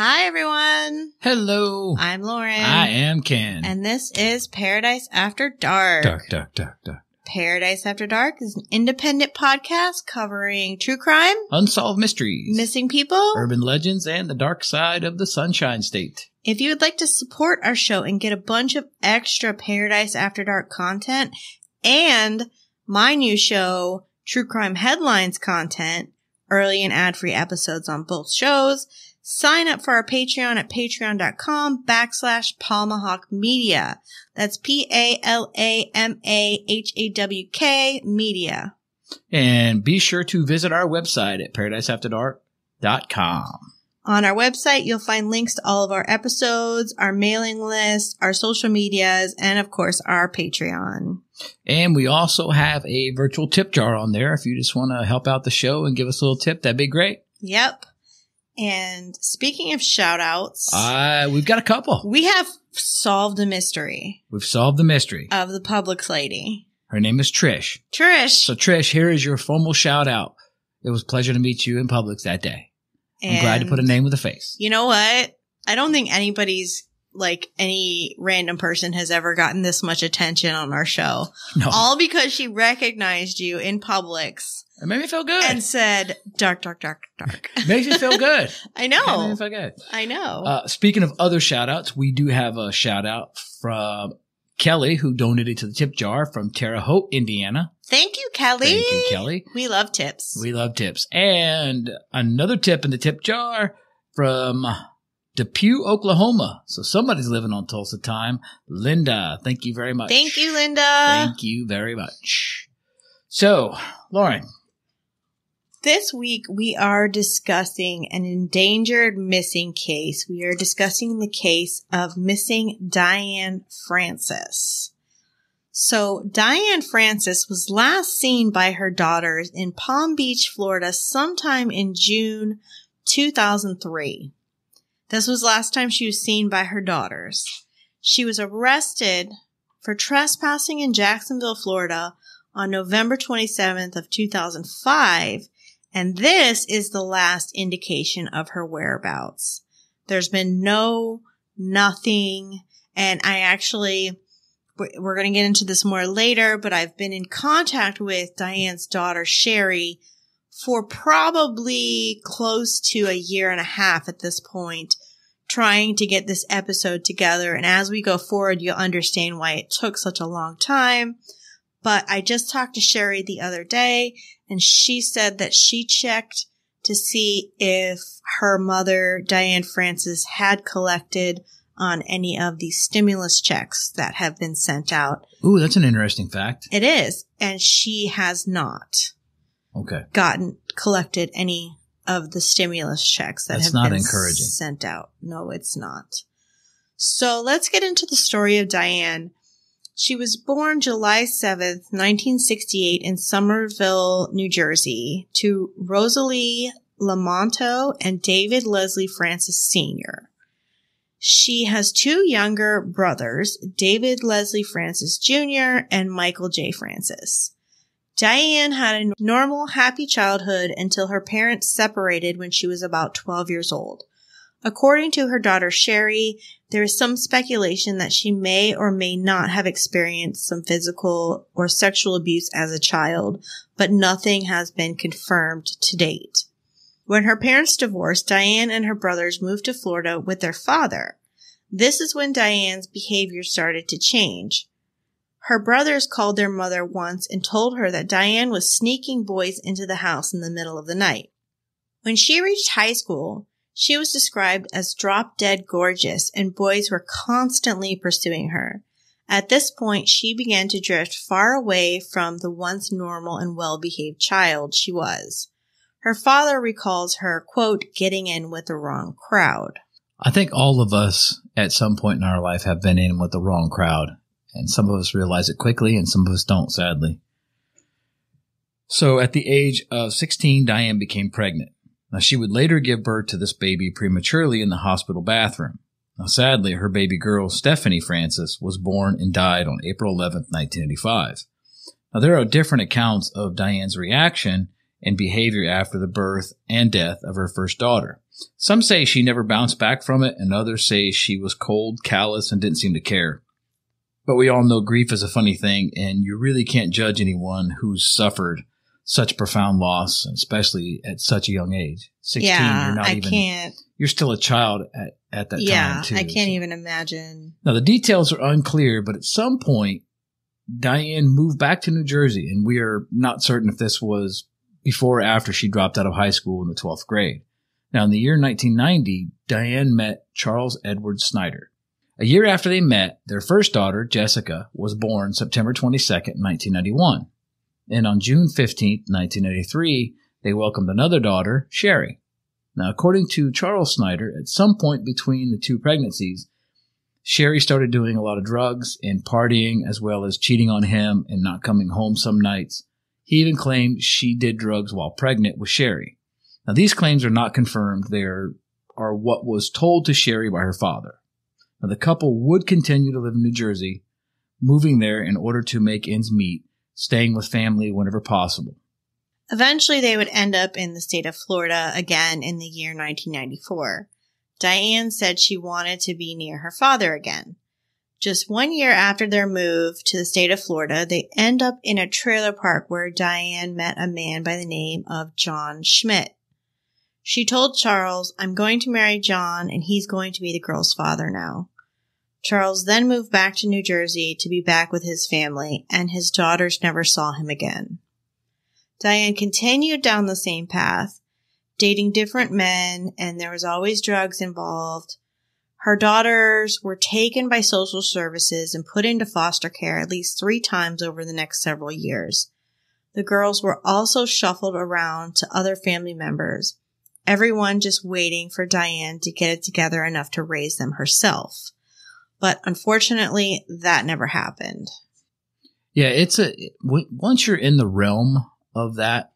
Hi, everyone. Hello. I'm Lauren. I am Ken. And this is Paradise After Dark. dark, dark, dark, dark. Paradise After Dark is an independent podcast covering true crime, Unsolved mysteries, missing people. urban legends, and the dark side of the Sunshine State. If you would like to support our show and get a bunch of extra Paradise After Dark content and my new show, True Crime Headlines content, early and ad-free episodes on both shows, sign up for our Patreon at patreon.com backslash Palmahawk Media. That's P-A-L-A-M-A-H-A-W-K media. And be sure to visit our website at paradiseafterdark.com. On our website, you'll find links to all of our episodes, our mailing list, our social medias, and of course, our Patreon. And we also have a virtual tip jar on there. If you just want to help out the show and give us a little tip, that'd be great. Yep. And speaking of shout outs, Uh, we've got a couple. we have solved a mystery We've solved the mystery. of the Publix lady. Her name is Trish. Trish. So, Trish, here is your formal shout out. It was a pleasure to meet you in Publix that day. I'm glad to put a name with a face. You know what? I don't think anybody's like any random person has ever gotten this much attention on our show. No, All because she recognized you in Publix it made me feel good. and said, dark, dark, dark, dark. Makes me feel good. I It made know. me feel good. I know. Uh, speaking of other shout outs, we do have a shout out from Kelly, who donated to the tip jar from Terre Haute, Indiana. Thank you, Kelly. Thank you, Kelly. We love tips. We love tips. And another tip in the tip jar from Depew, Oklahoma. So somebody's living on Tulsa time. Linda, thank you very much. Thank you, Linda. Thank you very much. So, Lauren, This week we are discussing an endangered missing case. We are discussing the case of missing Diane Francis. So Diane Francis was last seen by her daughters in Palm Beach, Florida sometime in June 2003. This was last time she was seen by her daughters. She was arrested for trespassing in Jacksonville, Florida on November 27th of 2005 and this is the last indication of her whereabouts. There's been no, nothing. And I actually, we- we're going to get into this more later, but I've been in contact with Diane's daughter, Sherri, for probably close to a year and a half at this point, trying to get this episode together. And as we go forward, you'll understand why it took such a long time. But I just talked to Sherri the other day and she said that she checked to see if her mother, Diane Francis, had collected on any of the stimulus checks that have been sent out. ooh, that's an interesting fact. It is, and she has not Okay. gotten collected any of the stimulus checks that That's have not been encouraging. sent out. No, it's not. So let's get into the story of Diane. She was born July 7th, 1968 in Somerville, New Jersey to Rosalie Lamonto and David Leslie Francis Sr. She has two younger brothers, David Leslie Francis Jr. and Michael J. Francis. Diane had a normal, happy childhood until her parents separated when she was about 12 years old. According to her daughter Sherri, there is some speculation that she may or may not have experienced some physical or sexual abuse as a child, but nothing has been confirmed to date. When her parents divorced, Diane and her brothers moved to Florida with their father. This is when Diane's behavior started to change. Her brothers called their mother once and told her that Diane was sneaking boys into the house in the middle of the night. When she reached high school, she was described as drop dead gorgeous and boys were constantly pursuing her. At this point, she began to drift far away from the once normal and well behaved child she was. Her father recalls her, quote, getting in with the wrong crowd. I think all of us at some point in our life have been in with the wrong crowd. And some of us realize it quickly and some of us don't, sadly. So at the age of 16, Diane became pregnant. Now she would later give birth to this baby prematurely in the hospital bathroom. Now sadly, her baby girl, Stephanie Francis, was born and died on April 11th, 1985. Now there are different accounts of Diane's reaction and behavior after the birth and death of her first daughter. Some say she never bounced back from it, and others say she was cold, callous, and didn't seem to care. But we all know grief is a funny thing, and you really can't judge anyone who's suffered such profound loss, especially at such a young age. 16, yeah, you're not I even, can't. you're still a child at, at that Yeah, time, too. I can't so- even imagine. Now, the details are unclear, but at some point, Diane moved back to New Jersey, and we are not certain if this was before or after she dropped out of high school in the 12th grade. Now, in the year 1990, Diane met Charles Edward Snyder. A year after they met, their first daughter, Jessica, was born September 22nd, 1991. And on June 15, 1983, they welcomed another daughter, Sherri. Now, according to Charles Snyder, at some point between the two pregnancies, Sherri started doing a lot of drugs and partying, as well as cheating on him and not coming home some nights. He even claimed she did drugs while pregnant with Sherri. Now, these claims are not confirmed. They are what was told to Sherri by her father. Now, the couple would continue to live in New Jersey, moving there in order to make ends meet, staying with family whenever possible. Eventually, they would end up in the state of Florida again in the year 1994. Diane said she wanted to be near her father again. Just one year after their move to the state of Florida, they end up in a trailer park where Diane met a man by the name of John Schmidt. She told Charles, I'm going to marry John and he's going to be the girl's father now. Charles then moved back to New Jersey to be back with his family, and his daughters never saw him again. Diane continued down the same path, dating different men, and there was always drugs involved. Her daughters were taken by social services and put into foster care at least three times over the next several years. The girls were also shuffled around to other family members, everyone just waiting for Diane to get it together enough to raise them herself. But unfortunately, that never happened. Yeah, it's a once you're in the realm of that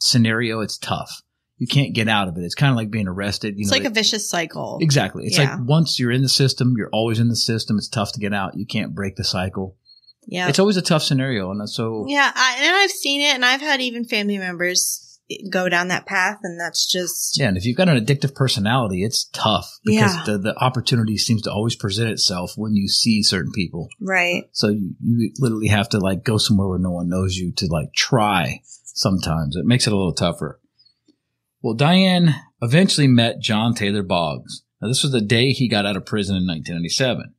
scenario, it's tough. You can't get out of it. It's kind of like being arrested. You It's know, like a vicious cycle. exactly. It's Yeah. like once you're in the system, you're always in the system. It's tough to get out. You can't break the cycle. Yeah. It's always a tough scenario, and so Yeah, I, and I've seen it, and I've had even family members go down that path, and that's just yeah. And if you've got an addictive personality, it's tough because Yeah. the the opportunity seems to always present itself when you see certain people. right. So you, you literally have to like go somewhere where no one knows you to like try sometimes. It makes it a little tougher. Well, Diane eventually met John Taylor Boggs. Now, this was the day he got out of prison in 1997.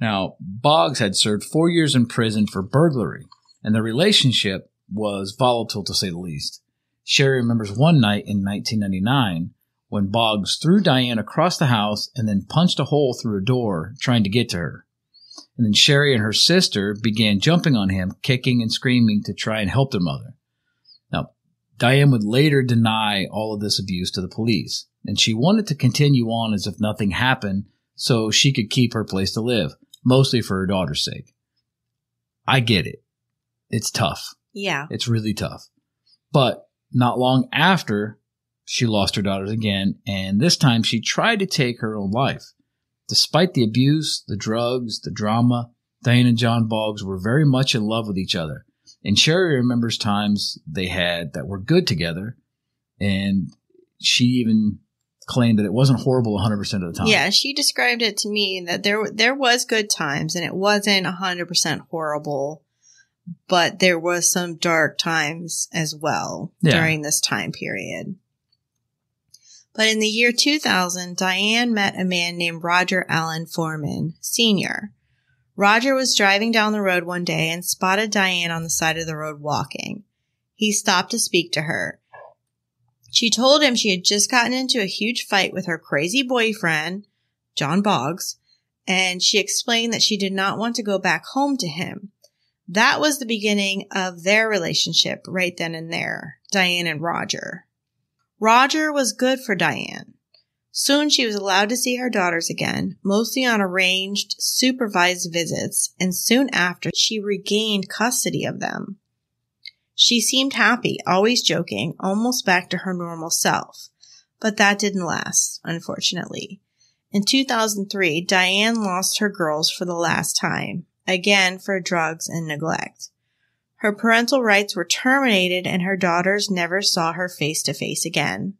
Now, Boggs had served four years in prison for burglary, and the relationship was volatile to say the least. Sherri remembers one night in 1999 when Boggs threw Diane across the house and then punched a hole through a door trying to get to her. And then Sherri and her sister began jumping on him, kicking and screaming to try and help their mother. Now, Diane would later deny all of this abuse to the police, and she wanted to continue on as if nothing happened so she could keep her place to live, mostly for her daughter's sake. I get it. It's tough. Yeah. It's really tough. But not long after, she lost her daughters again, and this time she tried to take her own life. Despite the abuse, the drugs, the drama, Diane and John Boggs were very much in love with each other. And Sherri remembers times they had that were good together, and she even claimed that it wasn't horrible 100% of the time. Yeah, she described it to me that there there was good times and it wasn't 100% horrible, but there was some dark times as well Yeah. during this time period. But in the year 2000, Diane met a man named Roger Allen Foreman, Sr. Roger was driving down the road one day and spotted Diane on the side of the road walking. He stopped to speak to her. She told him she had just gotten into a huge fight with her crazy boyfriend, John Boggs, and she explained that she did not want to go back home to him. That was the beginning of their relationship right then and there, Diane and Roger. Roger was good for Diane. Soon she was allowed to see her daughters again, mostly on arranged, supervised visits, and soon after she regained custody of them. She seemed happy, always joking, almost back to her normal self. But that didn't last, unfortunately. In 2003, Diane lost her girls for the last time, again for drugs and neglect. Her parental rights were terminated and her daughters never saw her face to face again.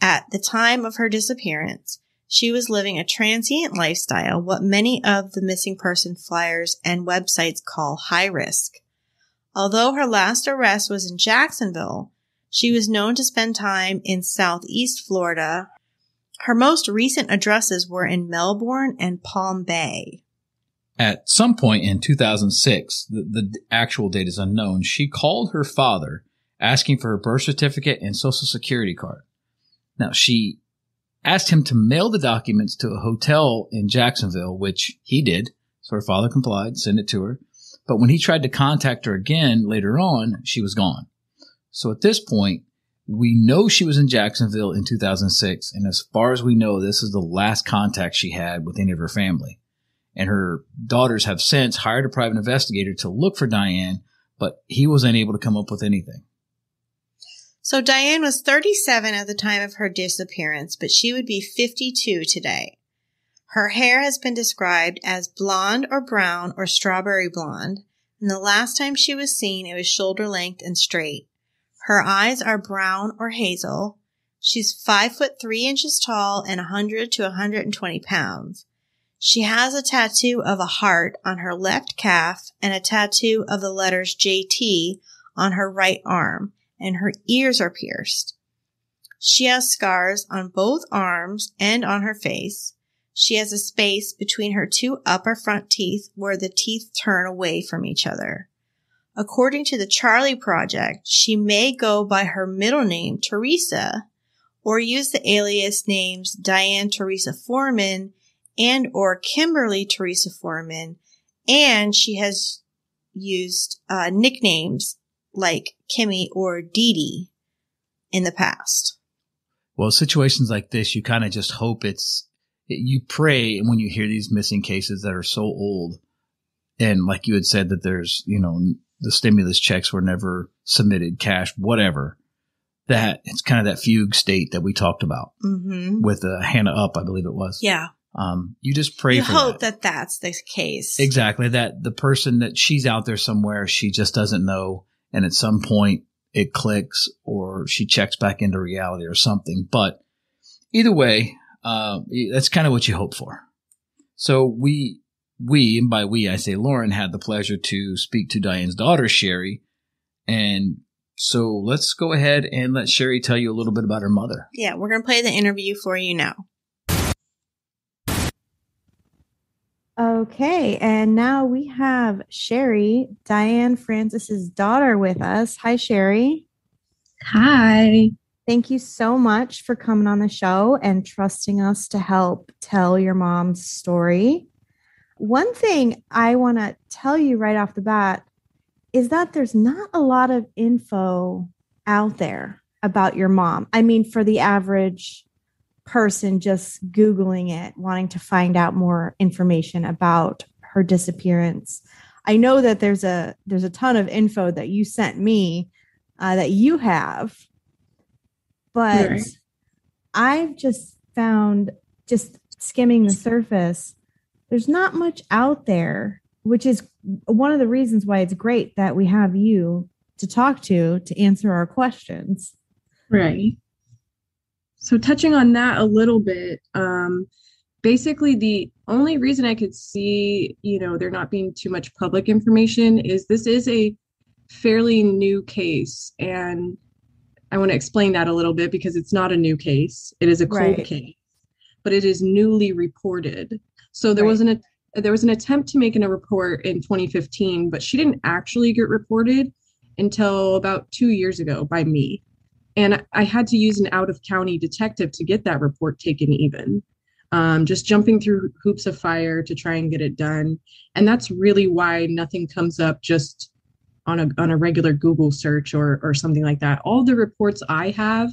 At the time of her disappearance, she was living a transient lifestyle, what many of the missing person flyers and websites call high risk. Although her last arrest was in Jacksonville, she was known to spend time in southeast Florida. Her most recent addresses were in Melbourne and Palm Bay at some point in 2006, the, the, actual date is unknown, she called her father asking for her birth certificate and social security card. Now, she asked him to mail the documents to a hotel in Jacksonville, which he did. So her father complied, sent it to her. But when he tried to contact her again later on, she was gone. So at this point, we know she was in Jacksonville in 2006. And as far as we know, this is the last contact she had with any of her family and her daughters have since hired a private investigator to look for Diane, but he was unable to come up with anything. So Diane was 37 at the time of her disappearance, but she would be 52 today. Her hair has been described as blonde or brown or strawberry blonde, and the last time she was seen, it was shoulder length and straight. Her eyes are brown or hazel. She's five foot three inches tall and 100 to 120 pounds. She has a tattoo of a heart on her left calf and a tattoo of the letters JT on her right arm, and her ears are pierced. She has scars on both arms and on her face. She has a space between her two upper front teeth where the teeth turn away from each other. According to the Charlie Project, she may go by her middle name, Teresa, or use the alias names Diane Teresa Foreman and or Kimberly Teresa Foreman, and she has used uh, nicknames like Kimmy or Dee Dee in the past. Well, situations like this, you kind of just hope it's, you pray when you hear these missing cases that are so old. And like you had said that there's, you know, the stimulus checks were never submitted, cash, whatever. That it's kind of that fugue state that we talked about mm-hmm. with uh, Hannah Upp, I believe it was. Yeah. Um, you just pray you for hope that. that that's the case. Exactly. That the person that she's out there somewhere, she just doesn't know. And at some point it clicks or she checks back into reality or something. But either way, uh, that's kind of what you hope for. So we, we, and by we, I say Lauren had the pleasure to speak to Diane's daughter, Sherri. And so let's go ahead and let Sherri tell you a little bit about her mother. Yeah, we're going to play the interview for you now. Okay, and now we have Sherri, Diane Francis's daughter, with us. Hi, Sherri. Hi. Thank you so much for coming on the show and trusting us to help tell your mom's story. One thing I want to tell you right off the bat is that there's not a lot of info out there about your mom. I mean, for the average person just Googling it, wanting to find out more information about her disappearance. I know that there's a there's a ton of info that you sent me uh, that you have, but right. I've just found just skimming the surface. There's not much out there, which is one of the reasons why it's great that we have you to talk to to answer our questions. Right. So touching on that a little bit, um, basically the only reason I could see, you know, there not being too much public information is this is a fairly new case. And I want to explain that a little bit because it's not a new case. It is a cold right. case, but it is newly reported. So there right. was an there was an attempt to make in a report in 2015, but she didn't actually get reported until about two years ago by me. And I had to use an out of county detective to get that report taken, even. Um, just jumping through hoops of fire to try and get it done. And that's really why nothing comes up just on a, on a regular Google search or, or something like that. All the reports I have,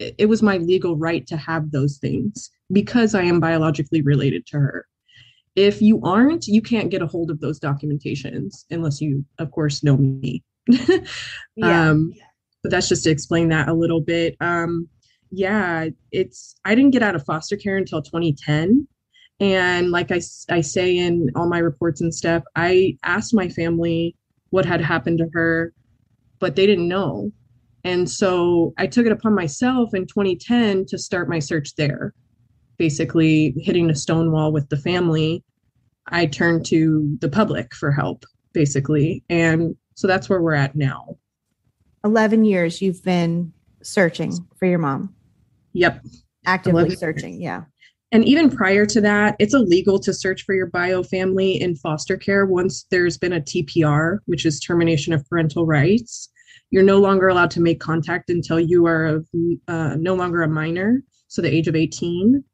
it, it was my legal right to have those things because I am biologically related to her. If you aren't, you can't get a hold of those documentations unless you, of course, know me. yeah. Um, but that's just to explain that a little bit. Um, yeah, it's I didn't get out of foster care until 2010. And like I, I say in all my reports and stuff, I asked my family what had happened to her, but they didn't know. And so I took it upon myself in 2010 to start my search there. Basically, hitting a stone wall with the family, I turned to the public for help, basically. And so that's where we're at now. 11 years you've been searching for your mom. Yep. Actively searching. Yeah. And even prior to that, it's illegal to search for your bio family in foster care once there's been a TPR, which is termination of parental rights. You're no longer allowed to make contact until you are uh, no longer a minor, so the age of 18.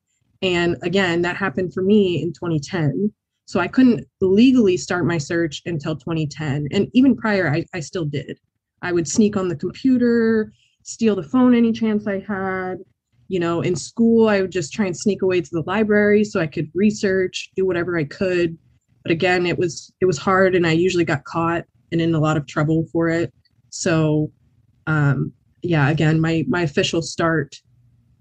And again, that happened for me in 2010. So I couldn't legally start my search until 2010. And even prior, I, I still did. I would sneak on the computer, steal the phone any chance I had. You know, in school, I would just try and sneak away to the library so I could research, do whatever I could. But again, it was it was hard, and I usually got caught and in a lot of trouble for it. So, um, yeah, again, my my official start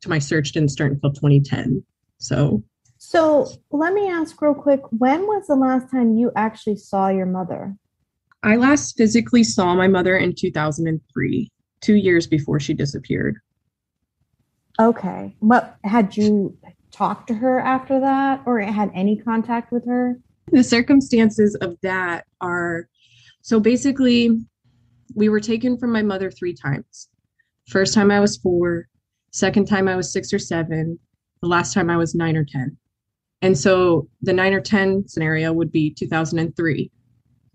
to my search didn't start until 2010. So, so let me ask real quick: When was the last time you actually saw your mother? I last physically saw my mother in 2003, two years before she disappeared. Okay. What had you talked to her after that or had any contact with her? The circumstances of that are so basically, we were taken from my mother three times. First time I was four, second time I was six or seven, the last time I was nine or 10. And so the nine or 10 scenario would be 2003.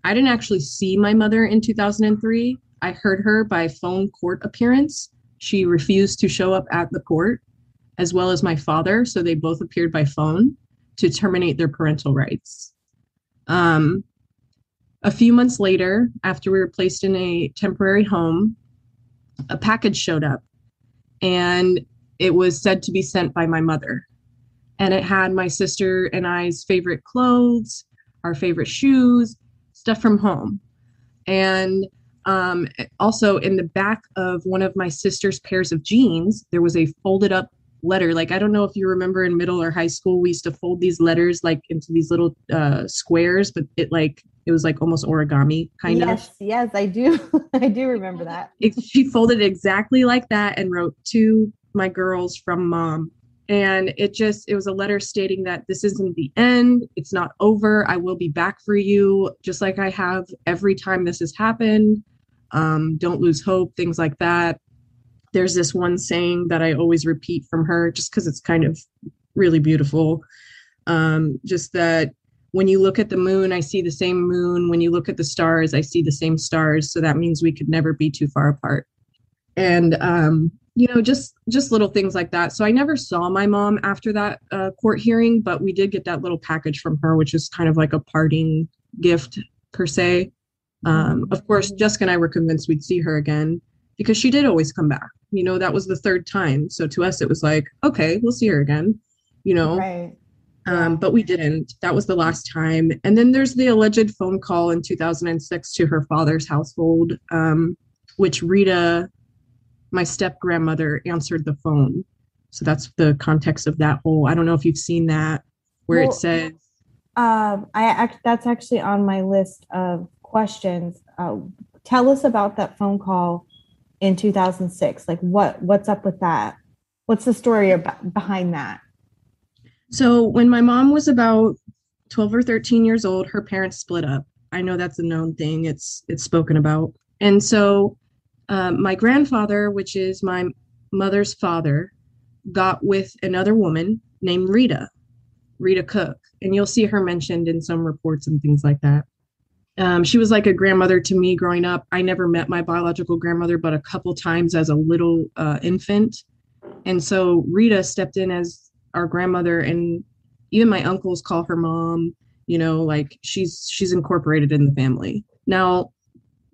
I didn't actually see my mother in 2003. I heard her by phone court appearance. She refused to show up at the court, as well as my father. So they both appeared by phone to terminate their parental rights. Um, a few months later, after we were placed in a temporary home, a package showed up and it was said to be sent by my mother. And it had my sister and I's favorite clothes, our favorite shoes, stuff from home. And um, also in the back of one of my sister's pairs of jeans, there was a folded up letter. Like, I don't know if you remember in middle or high school, we used to fold these letters like into these little uh, squares, but it like, it was like almost origami kind yes, of. Yes, yes, I do. I do remember that. It, she folded exactly like that and wrote to my girls from mom and it just it was a letter stating that this isn't the end. It's not over. I will be back for you just like i have every time this has happened. Um, don't lose hope things like that. There's this one saying that i always repeat from her just because it's kind of really beautiful. Um, just that when you look at the moon i see the same moon. When you look at the stars i see the same stars. So that means we could never be too far apart. And um, you know just just little things like that. So i never saw my mom after that uh, court hearing but we did get that little package from her which is kind of like a parting gift per se. Um, of course jessica and i were convinced we'd see her again because she did always come back. You know that was the third time. So to us it was like okay we'll see her again you know? Right. Um, but we didn't. That was the last time. And then there's the alleged phone call in 2006 to her father's household um, which rita my step grandmother answered the phone. So that's the context of that whole. I don't know if you've seen that where well, it says. Um, I act, that's actually on my list of questions. Uh, tell us about that phone call in 2006. Like what what's up with that? What's the story about behind that? So when my mom was about 12 or 13 years old, her parents split up. I know that's a known thing. It's it's spoken about. And so um, my grandfather, which is my mother's father, got with another woman named Rita, Rita Cook. And you'll see her mentioned in some reports and things like that. Um, she was like a grandmother to me growing up. I never met my biological grandmother, but a couple times as a little uh, infant. And so Rita stepped in as our grandmother, and even my uncles call her mom. You know, like she's she's incorporated in the family. Now,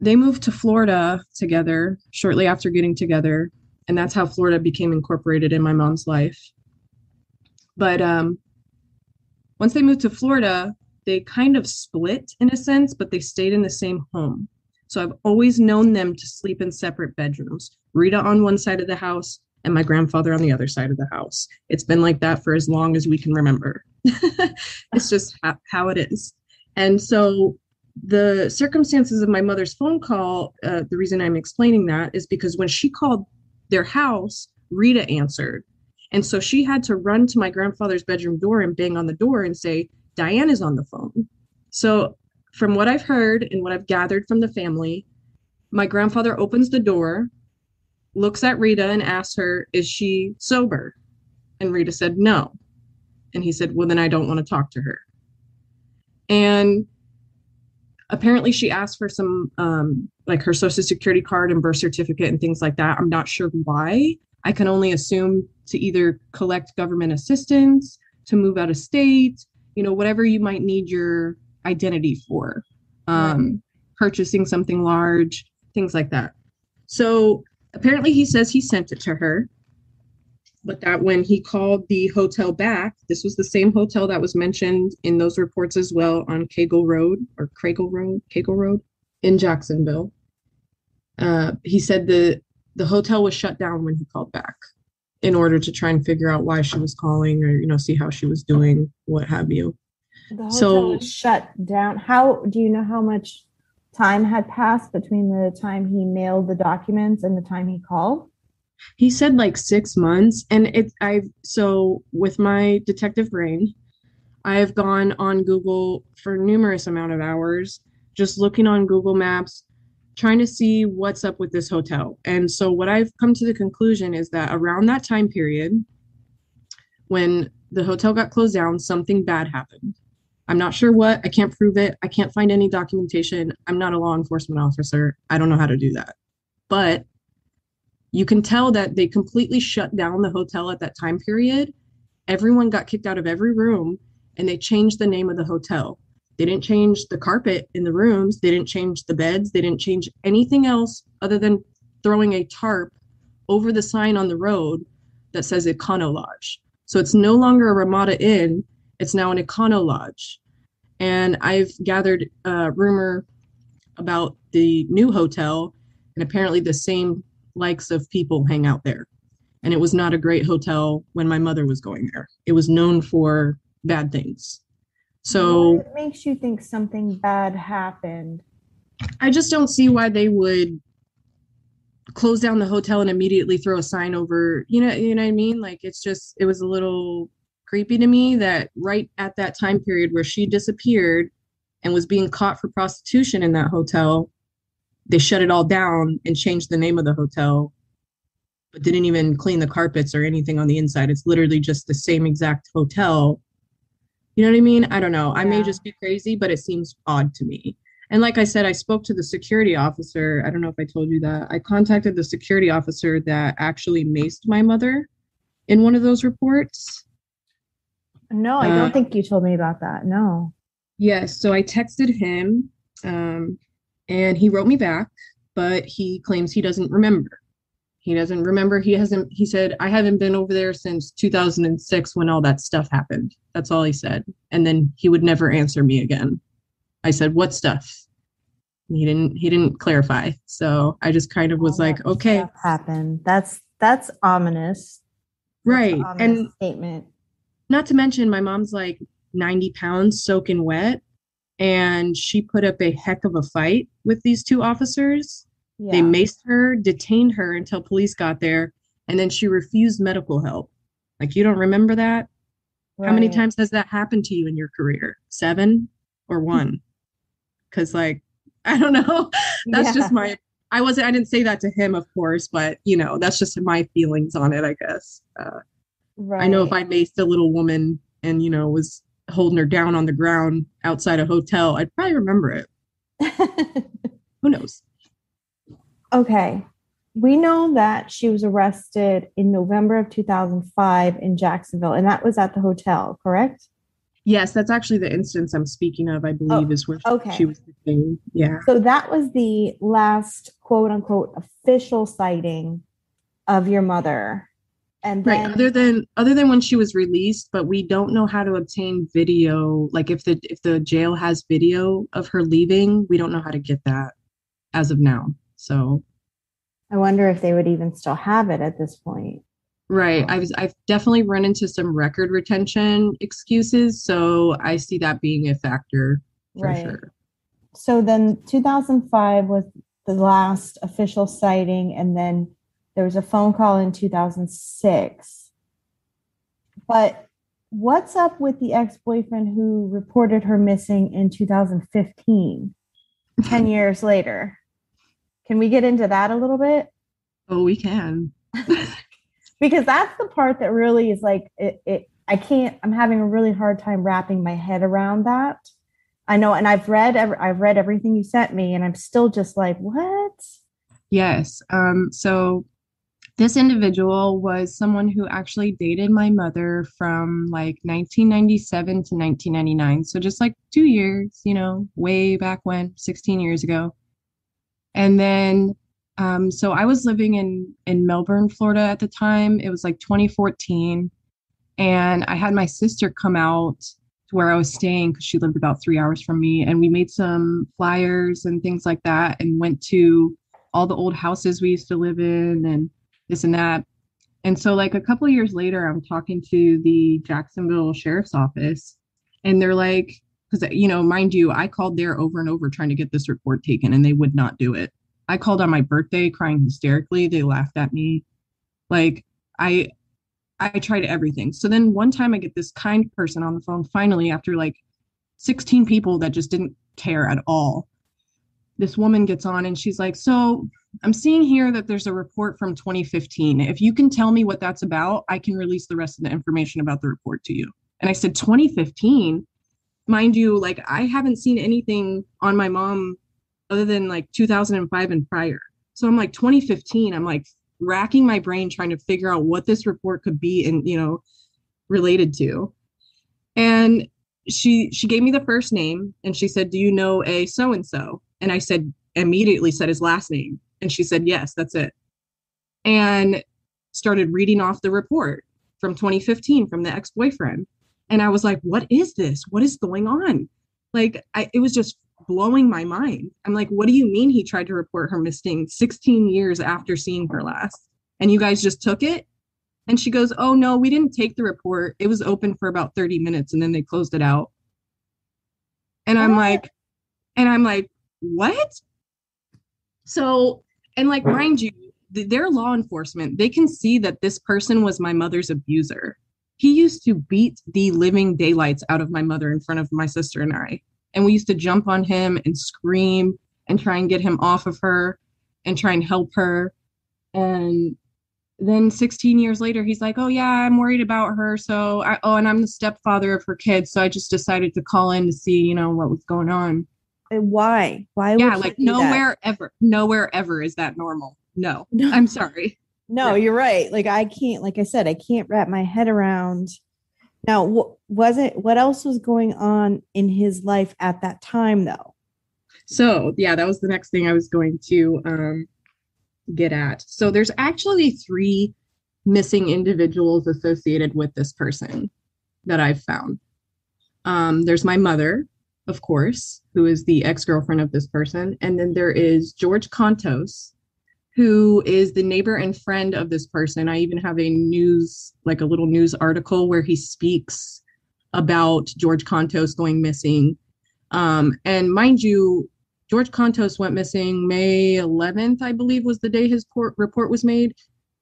they moved to Florida together shortly after getting together. And that's how Florida became incorporated in my mom's life. But um, once they moved to Florida, they kind of split in a sense, but they stayed in the same home. So I've always known them to sleep in separate bedrooms Rita on one side of the house and my grandfather on the other side of the house. It's been like that for as long as we can remember. it's just how, how it is. And so the circumstances of my mother's phone call, uh, the reason I'm explaining that is because when she called their house, Rita answered. And so she had to run to my grandfather's bedroom door and bang on the door and say, Diane is on the phone. So, from what I've heard and what I've gathered from the family, my grandfather opens the door, looks at Rita, and asks her, Is she sober? And Rita said, No. And he said, Well, then I don't want to talk to her. And apparently she asked for some um, like her social security card and birth certificate and things like that. I'm not sure why. I can only assume to either collect government assistance to move out of state you know whatever you might need your identity for um, right. purchasing something large things like that. So apparently he says he sent it to her but that when he called the hotel back, this was the same hotel that was mentioned in those reports as well on Cagle Road or Cragle Road, Cagle Road in Jacksonville. Uh, he said the the hotel was shut down when he called back in order to try and figure out why she was calling or you know see how she was doing, what have you. The hotel so, was shut down. How do you know how much time had passed between the time he mailed the documents and the time he called? He said like six months and it i've so with my detective brain i have gone on google for numerous amount of hours just looking on google maps trying to see what's up with this hotel. And so what i've come to the conclusion is that around that time period when the hotel got closed down something bad happened. I'm not sure what i can't prove it i can't find any documentation i'm not a law enforcement officer i don't know how to do that. But you can tell that they completely shut down the hotel at that time period. Everyone got kicked out of every room and they changed the name of the hotel. They didn't change the carpet in the rooms, they didn't change the beds, they didn't change anything else other than throwing a tarp over the sign on the road that says Econo Lodge. So it's no longer a Ramada Inn, it's now an Econo Lodge. And I've gathered a rumor about the new hotel, and apparently the same likes of people hang out there. And it was not a great hotel when my mother was going there. It was known for bad things. So what makes you think something bad happened? I just don't see why they would close down the hotel and immediately throw a sign over, you know, you know what I mean? Like it's just it was a little creepy to me that right at that time period where she disappeared and was being caught for prostitution in that hotel, they shut it all down and changed the name of the hotel but didn't even clean the carpets or anything on the inside. It's literally just the same exact hotel. You know what i mean? I don't know. Yeah. i may just be crazy but it seems odd to me. And like i said i spoke to the security officer. I don't know if i told you that. I contacted the security officer that actually maced my mother in one of those reports. No i don't uh, think you told me about that. No. Yes so i texted him um, and he wrote me back, but he claims he doesn't remember. He doesn't remember. He hasn't, he said, I haven't been over there since 2006 when all that stuff happened. That's all he said. And then he would never answer me again. I said, What stuff? he didn't he didn't clarify so i just kind of was oh, like okay happened that's that's ominous that's right ominous and statement not to mention my mom's like 90 pounds soaking wet and she put up a heck of a fight with these two officers. Yeah. They maced her, detained her until police got there, and then she refused medical help. Like, you don't remember that? Right. How many times has that happened to you in your career? Seven or one? Because, like, I don't know. that's yeah. just my. I wasn't. I didn't say that to him, of course, but you know, that's just my feelings on it. I guess. Uh, right. I know if I maced a little woman and you know was holding her down on the ground outside a hotel, I'd probably remember it. Who knows? Okay. We know that she was arrested in November of 2005 in Jacksonville, and that was at the hotel, correct? Yes, that's actually the instance I'm speaking of, I believe, oh, is where okay. she was detained. Yeah. So that was the last quote unquote official sighting of your mother and then, right other than other than when she was released but we don't know how to obtain video like if the if the jail has video of her leaving we don't know how to get that as of now so. I wonder if they would even still have it at this point. Right um, i've i've definitely run into some record retention excuses so i see that being a factor for right. sure. So then 2005 was the last official sighting, and then there was a phone call in 2006. But what's up with the ex boyfriend who reported her missing in 2015, 10 years later? Can we get into that a little bit? Oh, we can. because that's the part that really is like, it, it, I can't, I'm having a really hard time wrapping my head around that. I know, and I've read, I've read everything you sent me, and I'm still just like, what? Yes. Um, so this individual was someone who actually dated my mother from like 1997 to 1999. So just like two years, you know, way back when, 16 years ago. And then, um, so I was living in in Melbourne, Florida at the time. It was like 2014, and I had my sister come out to where I was staying because she lived about three hours from me, and we made some flyers and things like that, and went to all the old houses we used to live in, and this and that. And so, like a couple years later, I'm talking to the Jacksonville Sheriff's Office, and they're like, because, you know, mind you, I called there over and over trying to get this report taken, and they would not do it. I called on my birthday crying hysterically. They laughed at me. Like, I, I tried everything. So then one time I get this kind person on the phone finally after like 16 people that just didn't care at all. This woman gets on and she's like, So I'm seeing here that there's a report from 2015. If you can tell me what that's about, I can release the rest of the information about the report to you. And I said, 2015? Mind you, like I haven't seen anything on my mom other than like 2005 and prior. So I'm like 2015, I'm like racking my brain trying to figure out what this report could be and, you know, related to. And she she gave me the first name and she said, "Do you know a so and so?" And I said immediately said his last name and she said, Yes, that's it. And started reading off the report from 2015 from the ex boyfriend. And I was like, What is this? What is going on? Like, I, it was just blowing my mind. I'm like, What do you mean he tried to report her missing 16 years after seeing her last? And you guys just took it? And she goes, Oh, no, we didn't take the report. It was open for about 30 minutes and then they closed it out. And I'm like, and I'm like, what? So and like, mind you, their law enforcement, they can see that this person was my mother's abuser. He used to beat the living daylights out of my mother in front of my sister and I. And we used to jump on him and scream and try and get him off of her and try and help her. And then 16 years later, he's like, Oh, yeah, I'm worried about her. So, I, oh, and I'm the stepfather of her kids. So I just decided to call in to see, you know, what was going on. Why? Why? Yeah, like nowhere ever, nowhere ever is that normal. No, no, I'm sorry. No, you're right. Like I can't, like I said, I can't wrap my head around. Now, what was it? What else was going on in his life at that time, though? So, yeah, that was the next thing I was going to um, get at. So, there's actually three missing individuals associated with this person that I've found. Um, there's my mother, of course, who is the ex girlfriend of this person. And then there is George Contos, who is the neighbor and friend of this person. I even have a news, like a little news article where he speaks about George Contos going missing. Um, and mind you, George Contos went missing May 11th, I believe, was the day his port report was made,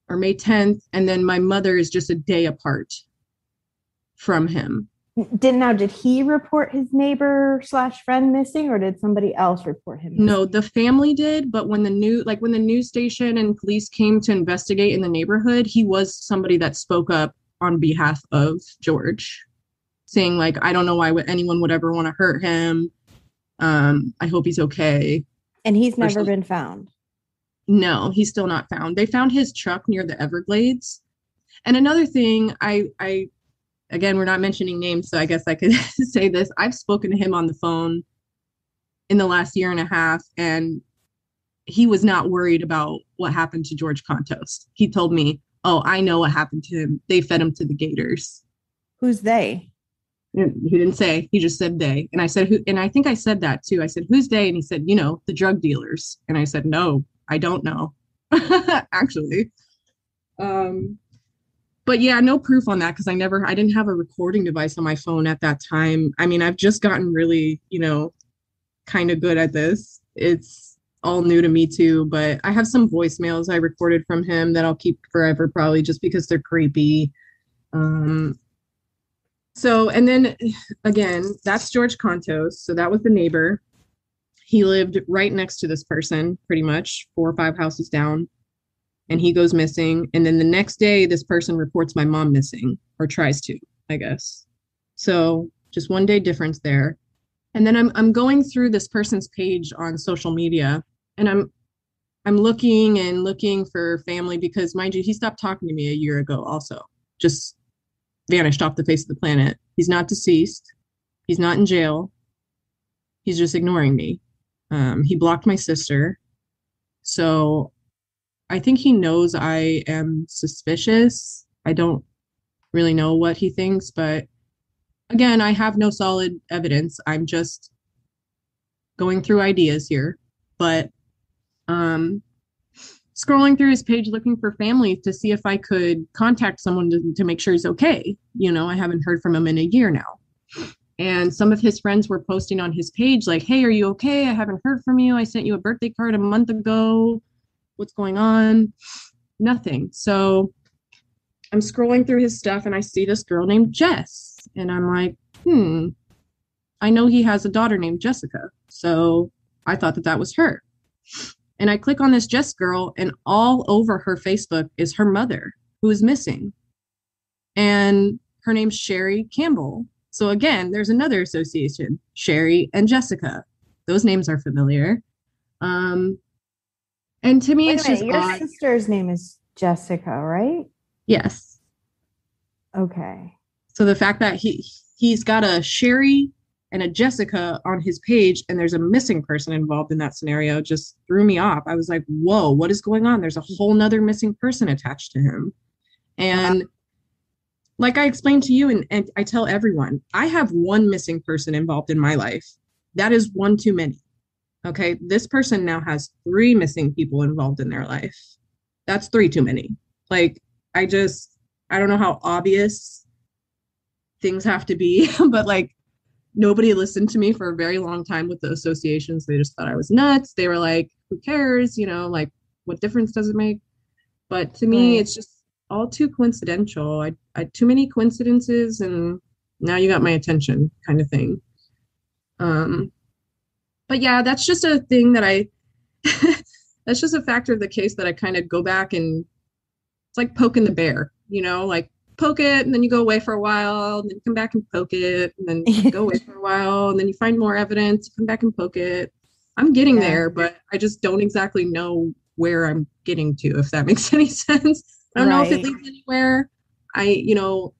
or May 10th. And then my mother is just a day apart from him did now did he report his neighbor slash friend missing or did somebody else report him missing? no the family did but when the new like when the news station and police came to investigate in the neighborhood he was somebody that spoke up on behalf of george saying like i don't know why anyone would ever want to hurt him. Um i hope he's okay. And he's never been found? No he's still not found. They found his truck near the everglades. And another thing i i again, we're not mentioning names, so I guess I could say this. I've spoken to him on the phone in the last year and a half, and he was not worried about what happened to George Contos. He told me, Oh, I know what happened to him. They fed him to the gators. Who's they? He didn't say. He just said they. And I said, Who? And I think I said that too. I said, Who's they? And he said, You know, the drug dealers. And I said, No, I don't know. Actually. Um, but yeah, no proof on that because I never, I didn't have a recording device on my phone at that time. I mean, I've just gotten really, you know, kind of good at this. It's all new to me too, but I have some voicemails I recorded from him that I'll keep forever probably just because they're creepy. Um so and then again, that's George Contos. So that was the neighbor. He lived right next to this person, pretty much four or five houses down. And he goes missing. And then the next day, this person reports my mom missing or tries to, I guess. So just one day difference there. And then I'm I'm going through this person's page on social media and I'm I'm looking and looking for family because mind you, he stopped talking to me a year ago also. Just vanished off the face of the planet. He's not deceased. He's not in jail. He's just ignoring me. Um, he blocked my sister. So I think he knows I am suspicious. I don't really know what he thinks, but again, I have no solid evidence. I'm just going through ideas here, but um, scrolling through his page looking for family to see if I could contact someone to, to make sure he's okay. You know, I haven't heard from him in a year now. And some of his friends were posting on his page, like, hey, are you okay? I haven't heard from you. I sent you a birthday card a month ago. What's going on? Nothing. So I'm scrolling through his stuff and I see this girl named Jess. And I'm like, hmm, I know he has a daughter named Jessica. So I thought that that was her. And I click on this Jess girl, and all over her Facebook is her mother who is missing. And her name's Sherry Campbell. So again, there's another association Sherry and Jessica. Those names are familiar. Um, and to me, Wait it's just your odd. sister's name is Jessica, right? Yes. Okay. So the fact that he he's got a Sherry and a Jessica on his page and there's a missing person involved in that scenario just threw me off. I was like, whoa, what is going on? There's a whole nother missing person attached to him. And like I explained to you, and, and I tell everyone, I have one missing person involved in my life. That is one too many. Okay. This person now has three missing people involved in their life. That's three too many. Like, I just, I don't know how obvious things have to be, but like nobody listened to me for a very long time with the associations. They just thought I was nuts. They were like, who cares? You know, like what difference does it make? But to me, right. it's just all too coincidental. I, I too many coincidences and now you got my attention kind of thing. Um but yeah, that's just a thing that I that's just a factor of the case that I kind of go back and it's like poking the bear, you know, like poke it and then you go away for a while and then come back and poke it and then go away for a while and then you find more evidence come back and poke it i'm getting yeah. there but i just don't exactly know where i'm getting to if that makes any sense i don't right. know if it leads anywhere i you know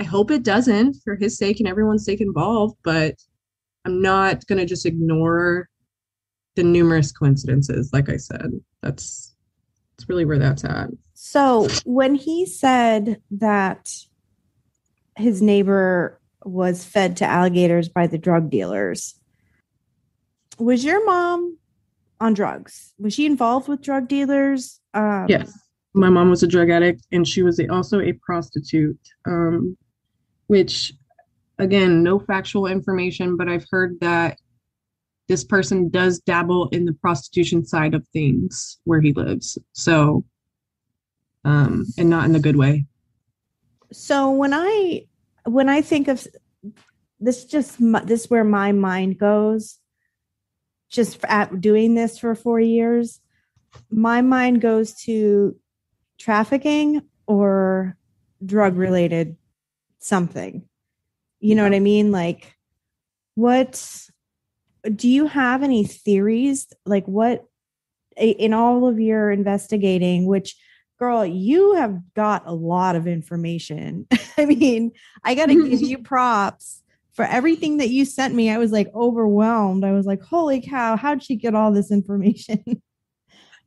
i hope it doesn't for his sake and everyone's sake involved but i'm not going to just ignore the numerous coincidences like i said that's that's really where that's at so when he said that his neighbor was fed to alligators by the drug dealers, was your mom on drugs? Was she involved with drug dealers? Um, yes, my mom was a drug addict, and she was also a prostitute. Um, which, again, no factual information, but I've heard that this person does dabble in the prostitution side of things where he lives. So um, and not in a good way. So when I when I think of this, just this where my mind goes. Just at doing this for four years, my mind goes to trafficking or drug related something. You know what I mean? Like, what do you have any theories? Like, what in all of your investigating, which girl, you have got a lot of information. I mean, I got to give you props for everything that you sent me. I was like overwhelmed. I was like, holy cow, how'd she get all this information?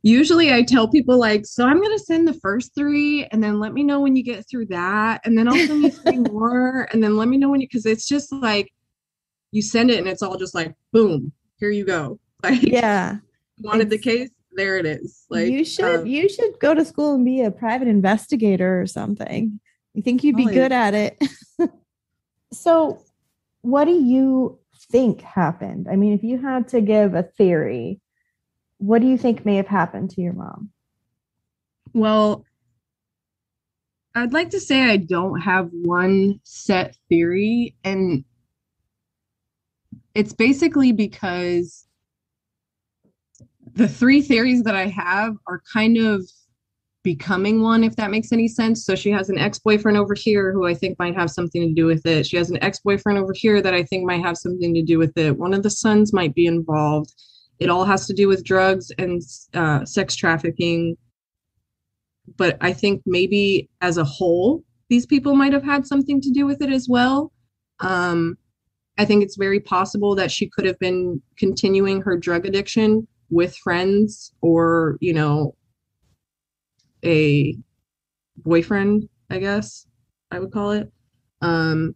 Usually I tell people like, so I'm going to send the first three and then let me know when you get through that. And then I'll send you three more. And then let me know when you, cause it's just like, you send it and it's all just like, boom, here you go. Like, yeah. Wanted it's, the case? there it is. Like you should um, you should go to school and be a private investigator or something. You think you'd be good at it. so what do you think happened? I mean, if you had to give a theory, what do you think may have happened to your mom? Well, I'd like to say I don't have one set theory, and it's basically because the three theories that I have are kind of becoming one, if that makes any sense. So she has an ex boyfriend over here who I think might have something to do with it. She has an ex boyfriend over here that I think might have something to do with it. One of the sons might be involved. It all has to do with drugs and uh, sex trafficking. But I think maybe as a whole, these people might have had something to do with it as well. Um, I think it's very possible that she could have been continuing her drug addiction with friends or, you know, a boyfriend, I guess I would call it, um,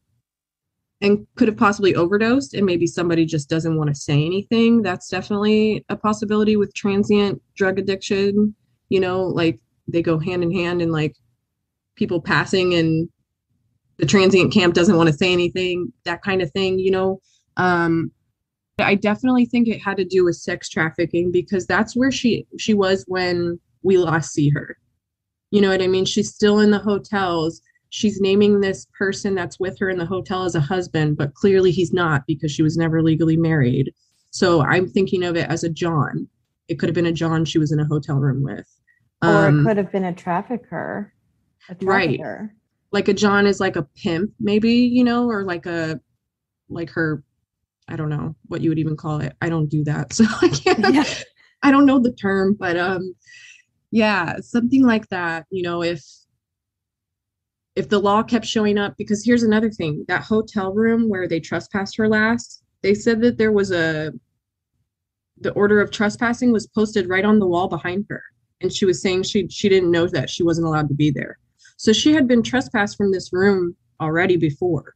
and could have possibly overdosed, and maybe somebody just doesn't want to say anything. That's definitely a possibility with transient drug addiction. You know, like they go hand in hand, and like people passing, and the transient camp doesn't want to say anything, that kind of thing. You know, um, I definitely think it had to do with sex trafficking because that's where she she was when we last see her you know what I mean? She's still in the hotels. She's naming this person that's with her in the hotel as a husband, but clearly he's not because she was never legally married. So I'm thinking of it as a John. It could have been a John she was in a hotel room with. Or um, it could have been a trafficker. A trafficker. Right. Like a John is like a pimp, maybe, you know, or like a like her I don't know what you would even call it. I don't do that. So I can't yeah. I don't know the term, but um yeah something like that you know if if the law kept showing up because here's another thing that hotel room where they trespassed her last they said that there was a the order of trespassing was posted right on the wall behind her. And she was saying she she didn't know that she wasn't allowed to be there. So she had been trespassed from this room already before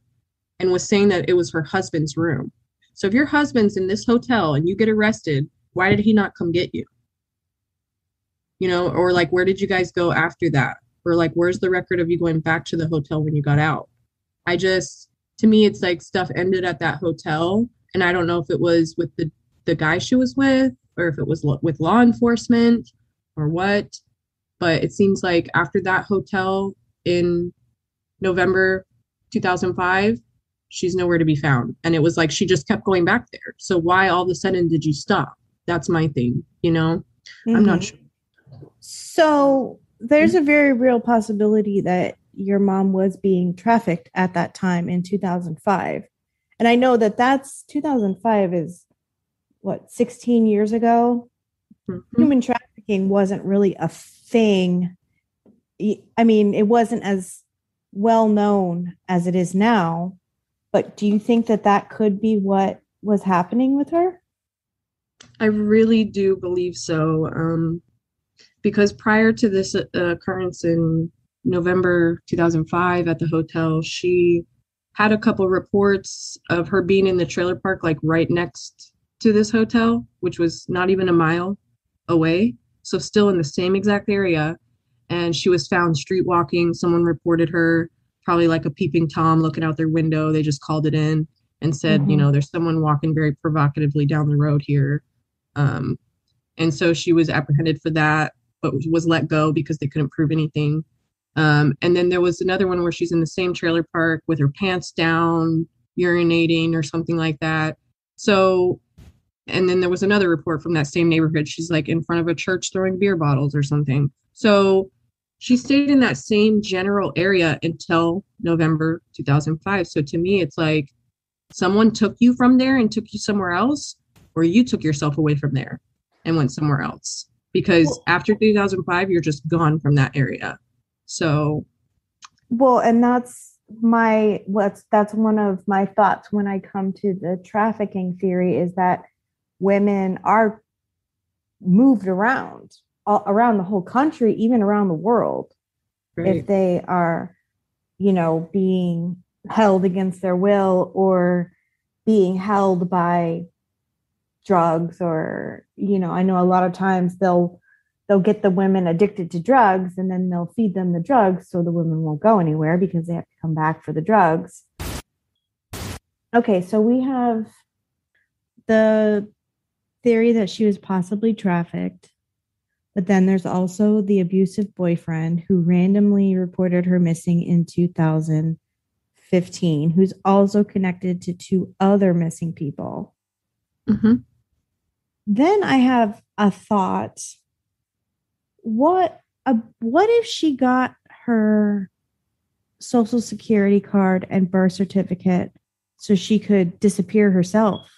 and was saying that it was her husband's room. So if your husband's in this hotel and you get arrested why did he not come get you? You know, or like, where did you guys go after that? Or like, where's the record of you going back to the hotel when you got out? I just, to me, it's like stuff ended at that hotel. And I don't know if it was with the, the guy she was with or if it was lo- with law enforcement or what. But it seems like after that hotel in November 2005, she's nowhere to be found. And it was like she just kept going back there. So why all of a sudden did you stop? That's my thing, you know? Mm-hmm. I'm not mm-hmm. sure. So there's a very real possibility that your mom was being trafficked at that time in 2005. And I know that that's 2005 is what 16 years ago. Mm-hmm. Human trafficking wasn't really a thing. I mean, it wasn't as well known as it is now. But do you think that that could be what was happening with her? I really do believe so. Um, because prior to this uh, occurrence in November 2005 at the hotel, she had a couple reports of her being in the trailer park, like right next to this hotel, which was not even a mile away. So, still in the same exact area. And she was found street walking. Someone reported her, probably like a peeping Tom looking out their window. They just called it in and said, mm-hmm. you know, there's someone walking very provocatively down the road here. Um, and so she was apprehended for that but was let go because they couldn't prove anything. Um, and then there was another one where she's in the same trailer park with her pants down, urinating or something like that. So, and then there was another report from that same neighborhood. She's like in front of a church throwing beer bottles or something. So she stayed in that same general area until November 2005. So to me, it's like someone took you from there and took you somewhere else, or you took yourself away from there and went somewhere else because well, after 2005 you're just gone from that area so well and that's my what's that's one of my thoughts when i come to the trafficking theory is that women are moved around all, around the whole country even around the world right. if they are you know being held against their will or being held by drugs or you know i know a lot of times they'll they'll get the women addicted to drugs and then they'll feed them the drugs so the women won't go anywhere because they have to come back for the drugs okay so we have the theory that she was possibly trafficked. But then there's also the abusive boyfriend who randomly reported her missing in 2015, who's also connected to two other missing people. Mm-hmm. Then I have a thought. What a, what if she got her social security card and birth certificate so she could disappear herself?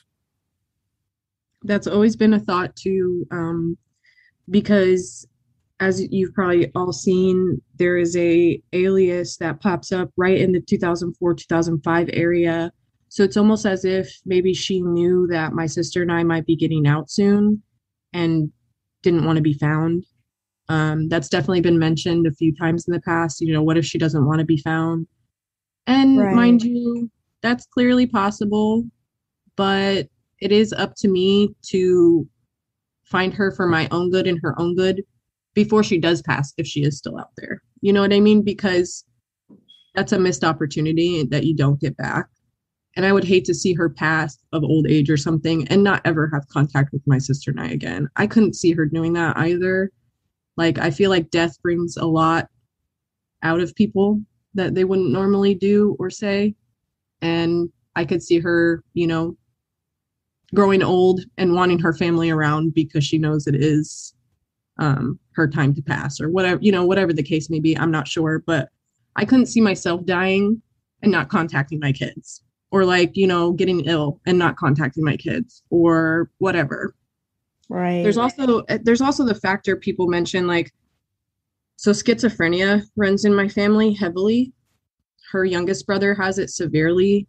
That's always been a thought too, um, because as you've probably all seen, there is a alias that pops up right in the 2004 2005 area. So it's almost as if maybe she knew that my sister and I might be getting out soon and didn't want to be found. Um, that's definitely been mentioned a few times in the past. You know, what if she doesn't want to be found? And Right. mind you, that's clearly possible, but it is up to me to find her for my own good and her own good before she does pass, if she is still out there. You know what I mean? Because that's a missed opportunity that you don't get back. And I would hate to see her pass of old age or something and not ever have contact with my sister and I again. I couldn't see her doing that either. Like, I feel like death brings a lot out of people that they wouldn't normally do or say. And I could see her, you know, growing old and wanting her family around because she knows it is um, her time to pass or whatever, you know, whatever the case may be. I'm not sure, but I couldn't see myself dying and not contacting my kids or like, you know, getting ill and not contacting my kids or whatever. Right. there's also uh, there's also the factor people mention like so schizophrenia runs in my family heavily. Her youngest brother has it severely.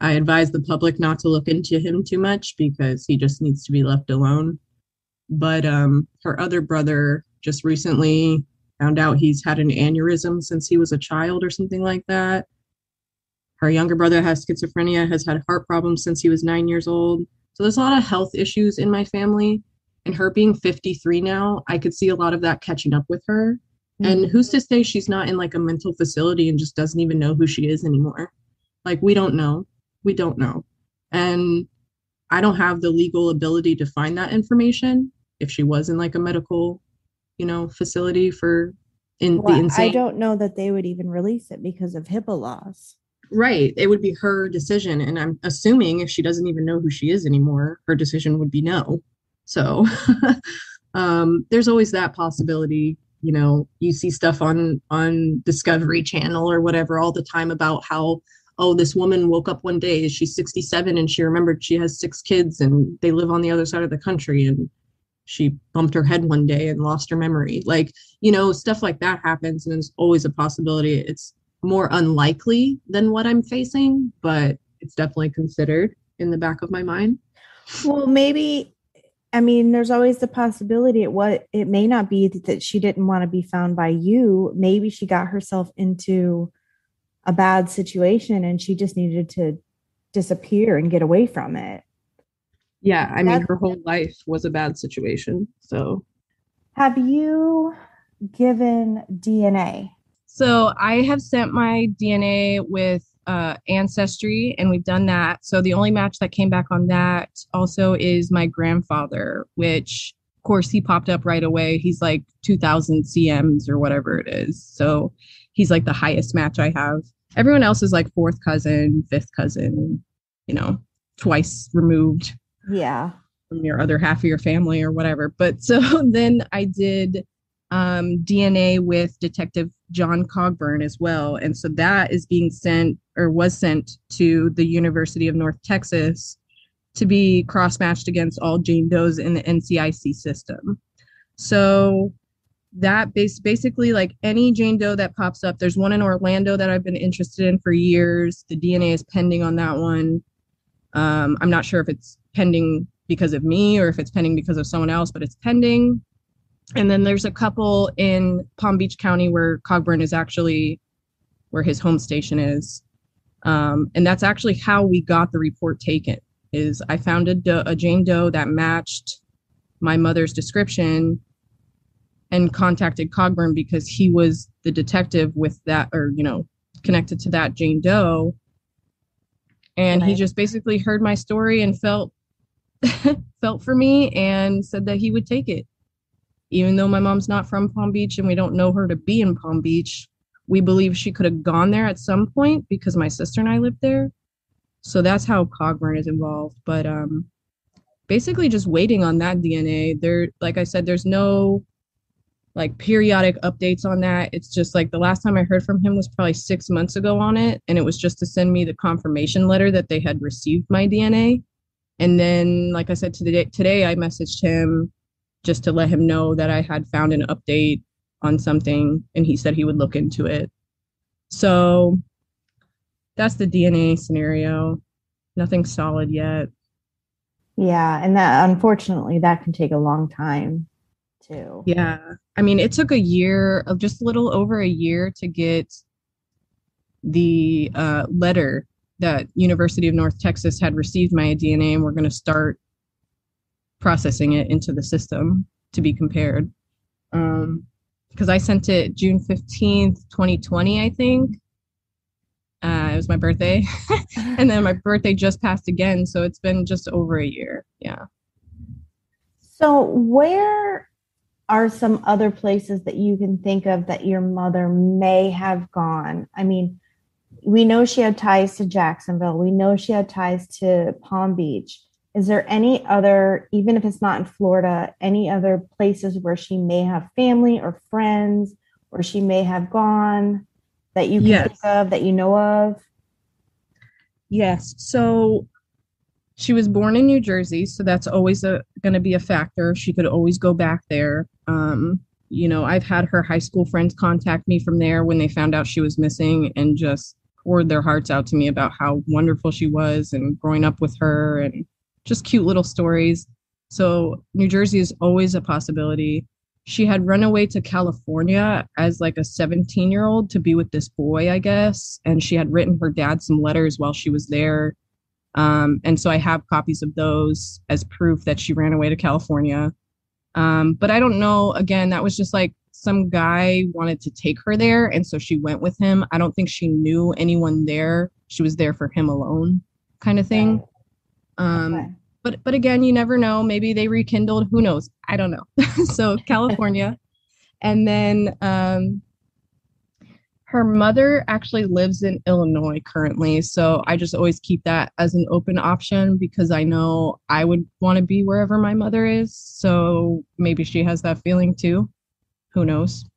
I advise the public not to look into him too much because he just needs to be left alone. But um her other brother just recently found out he's had an aneurysm since he was a child or something like that her younger brother has schizophrenia has had heart problems since he was 9 years old so there's a lot of health issues in my family. And her being 53 now, I could see a lot of that catching up with her. And mm-hmm. who's to say she's not in like a mental facility and just doesn't even know who she is anymore? Like, we don't know. We don't know. And I don't have the legal ability to find that information if she was in like a medical, you know, facility for in Well, the I don't know that they would even release it because of HIPAA laws. Right. It would be her decision. And I'm assuming if she doesn't even know who she is anymore, her decision would be no. So um, there's always that possibility. You know, you see stuff on on Discovery Channel or whatever all the time about how, oh, this woman woke up one day, she's 67 and she remembered she has six kids and they live on the other side of the country and she bumped her head one day and lost her memory. Like, you know, stuff like that happens and it's always a possibility. It's more unlikely than what I'm facing, but it's definitely considered in the back of my mind. Well, maybe. I mean, there's always the possibility. It what it may not be that she didn't want to be found by you. Maybe she got herself into a bad situation and she just needed to disappear and get away from it. Yeah, I mean, her whole life was a bad situation. So, Have you given DNA? So I have sent my DNA with uh, Ancestry, and we've done that. So the only match that came back on that also is my grandfather, which of course he popped up right away. He's like 2,000 CMs or whatever it is. So he's like the highest match I have. Everyone else is like fourth cousin, fifth cousin, you know, twice removed Yeah. from your other half of your family or whatever. But so then I did um, DNA with Detective John Cogburn as well. And so that is being sent or was sent to the University of North Texas to be cross matched against all Jane Does in the NCIC system. So that base basically like any Jane Doe that pops up, there's one in Orlando that I've been interested in for years. The DNA is pending on that one. Um, I'm not sure if it's pending because of me or if it's pending because of someone else, but it's pending. And then there's a couple in Palm Beach County where Cogburn is actually where his home station is. Um, and that's actually how we got the report taken is I found a, Doe, a Jane Doe that matched my mother's description and contacted Cogburn because he was the detective with that or you know connected to that Jane Doe And he just basically heard my story and felt felt for me and said that he would take it. Even though my mom's not from Palm Beach and we don't know her to be in Palm Beach, we believe she could have gone there at some point because my sister and I lived there. So that's how Cogburn is involved. But um basically just waiting on that DNA. There like I said, there's no like periodic updates on that. It's just like the last time I heard from him was probably six months ago on it. And it was just to send me the confirmation letter that they had received my DNA. And then, like I said today, today I messaged him just to let him know that I had found an update on something, and he said he would look into it. So that's the DNA scenario. Nothing solid yet. Yeah, and that unfortunately that can take a long time too. Yeah. I mean, it took a year of just a little over a year to get the uh, letter that University of North Texas had received my DNA and we're going to start processing it into the system to be compared. Um, because I sent it June 15th, 2020, I think. Uh, it was my birthday. and then my birthday just passed again. So it's been just over a year. Yeah. So, where are some other places that you can think of that your mother may have gone? I mean, we know she had ties to Jacksonville. We know she had ties to Palm Beach. Is there any other, even if it's not in Florida, any other places where she may have family or friends, or she may have gone that you can Yes. think of that you know of? Yes. So she was born in New Jersey, so that's always a going to be a factor. She could always go back there. Um, you know, I've had her high school friends contact me from there when they found out she was missing and just poured their hearts out to me about how wonderful she was and growing up with her and just cute little stories. So New Jersey is always a possibility. She had run away to California as like a 17 year old to be with this boy, I guess. And she had written her dad some letters while she was there. Um, and so I have copies of those as proof that she ran away to California. Um, but I don't know. Again, that was just like some guy wanted to take her there. And so she went with him. I don't think she knew anyone there. She was there for him alone, kind of thing. Um, Okay. But but again, you never know. Maybe they rekindled. Who knows? I don't know. so California, and then um, her mother actually lives in Illinois currently. So I just always keep that as an open option because I know I would want to be wherever my mother is. So maybe she has that feeling too. Who knows?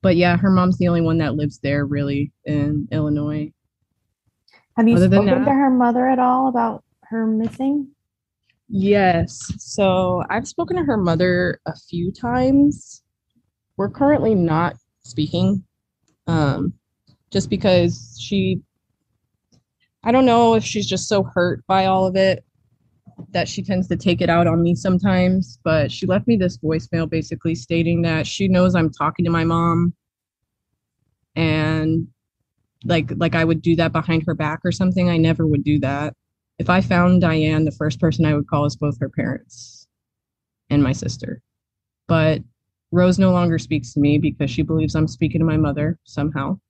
But yeah, her mom's the only one that lives there really in Illinois. Have you Other spoken to her mother at all about her missing? Yes. So I've spoken to her mother a few times. We're currently not speaking, um, just because she, I don't know if she's just so hurt by all of it that she tends to take it out on me sometimes. But she left me this voicemail basically stating that she knows I'm talking to my mom and like like I would do that behind her back or something. I never would do that if I found Diane, the first person I would call is both her parents and my sister. But Rose no longer speaks to me because she believes I'm speaking to my mother somehow.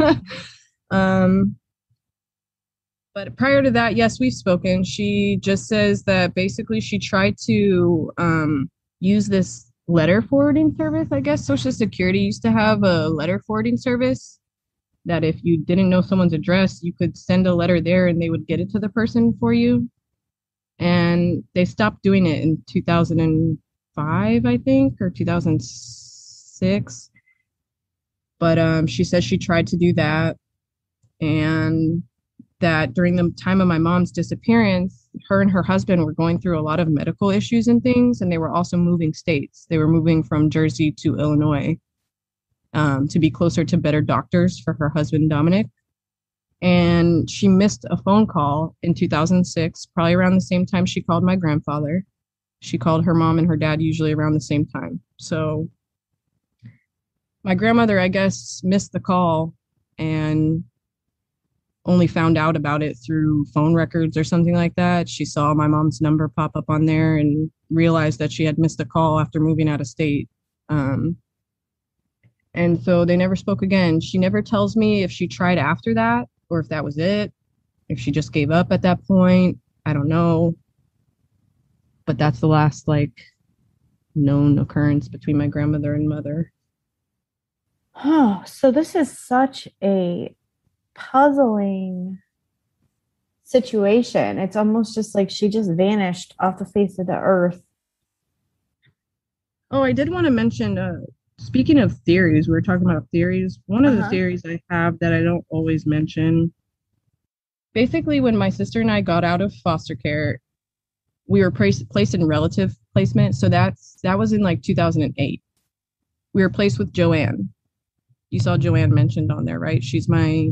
um, but prior to that, yes, we've spoken. She just says that basically she tried to um, use this letter forwarding service. I guess Social Security used to have a letter forwarding service that if you didn't know someone's address, you could send a letter there and they would get it to the person for you. And they stopped doing it in 2005, I think, or 2006. But um, she says she tried to do that. And that during the time of my mom's disappearance, her and her husband were going through a lot of medical issues and things. And they were also moving states. They were moving from Jersey to Illinois um, to be closer to better doctors for her husband, Dominic. And she missed a phone call in 2006, probably around the same time she called my grandfather. She called her mom and her dad usually around the same time. So my grandmother, I guess, missed the call and only found out about it through phone records or something like that. She saw my mom's number pop up on there and realized that she had missed a call after moving out of state. Um, and so they never spoke again. She never tells me if she tried after that or if that was it. if she just gave up at that point. I don't know. But that's the last like known occurrence between my grandmother and mother. Oh, so this is such a puzzling situation. It's almost just like she just vanished off the face of the earth. Oh, I did want to mention uh speaking of theories, we were talking about theories. One of the Uh-huh. theories I have that I don't always mention. Basically, when my sister and I got out of foster care, we were placed placed in relative placement. So that's that was in like 2008. We were placed with Joanne. You saw Joanne mentioned on there, right? She's my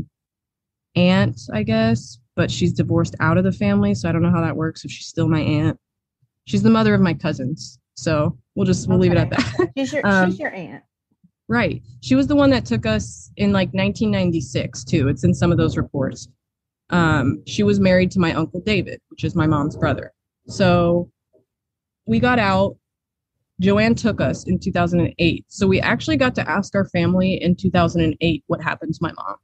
aunt, I guess, but she's divorced out of the family, so I don't know how that works if she's still my aunt. She's the mother of my cousins. So we'll just we'll leave it at that. She's your Um, she's your aunt. Right. She was the one that took us in like 1996 too. It's in some of those reports. Um, she was married to my uncle David, which is my mom's brother. So we got out. Joanne took us in 2008. So we actually got to ask our family in 2008 what happened to my mom.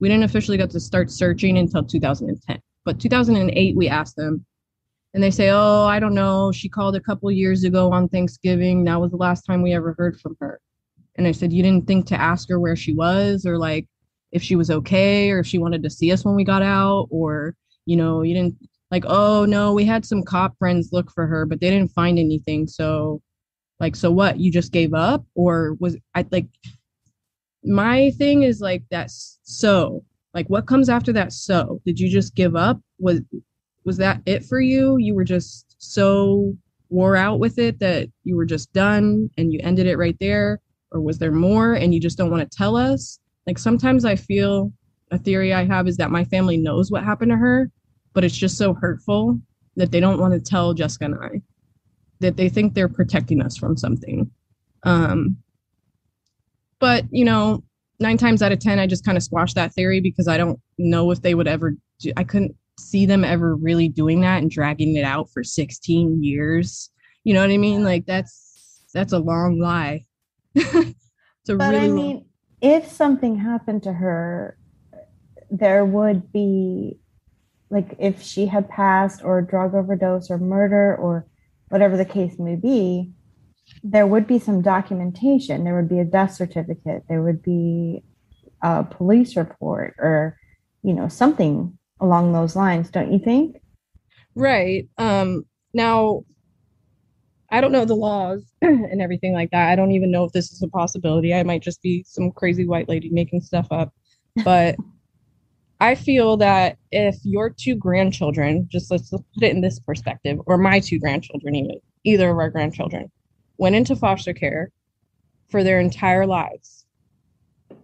We didn't officially get to start searching until 2010. But 2008 we asked them and they say, "Oh, I don't know. She called a couple years ago on Thanksgiving. That was the last time we ever heard from her." And I said, You didn't think to ask her where she was or like if she was okay or if she wanted to see us when we got out or, you know, you didn't like, oh no, we had some cop friends look for her, but they didn't find anything. So, like, so what? You just gave up? Or was I like, my thing is like that's so like what comes after that so did you just give up was was that it for you? You were just so wore out with it that you were just done and you ended it right there? Or was there more and you just don't want to tell us? Like sometimes i feel a theory i have is that my family knows what happened to her but it's just so hurtful that they don't want to tell jessica and i. That they think they're protecting us from something. Um but you know nine times out of ten i just kind of squash that theory because i don't know if they would ever do i couldn't see them ever really doing that and dragging it out for 16 years you know what i mean like that's that's a long lie it's a But really I long- mean, if something happened to her, there would be like if she had passed or drug overdose or murder or whatever the case may be, there would be some documentation. There would be a death certificate. There would be a police report or, you know, something along those lines, don't you think? Right. Um, now, I don't know the laws and everything like that. I don't even know if this is a possibility. I might just be some crazy white lady making stuff up. But I feel that if your two grandchildren, just let's put it in this perspective, or my two grandchildren, even either of our grandchildren, went into foster care for their entire lives,